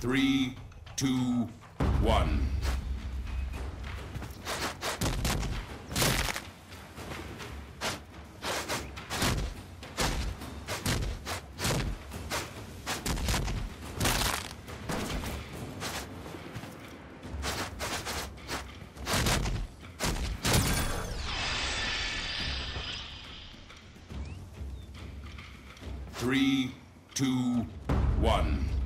Three, two, one. Three, two, one.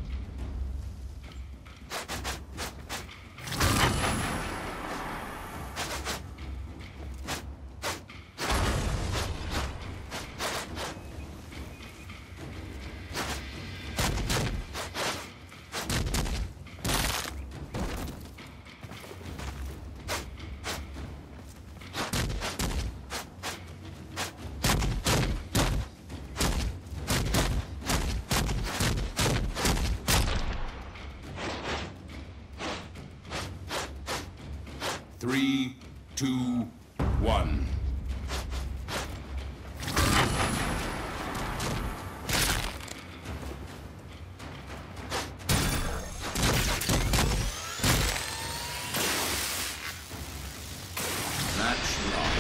Three, two, one. Match lost.